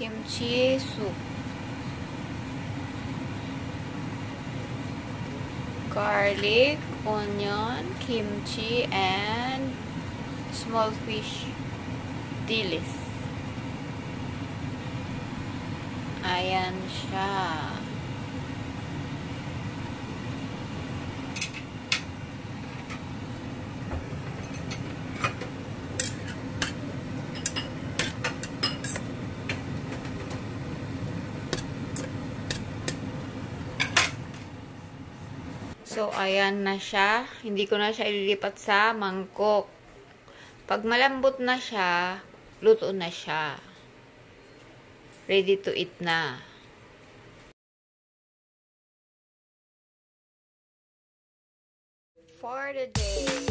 kimchi soup. Garlic, onion, kimchi, and small fish dilis. Ayan siya. So, ayan na siya. Hindi ko na siya ililipat sa mangkok. Pag malambot na siya, luto na siya. Ready to eat na. For the day.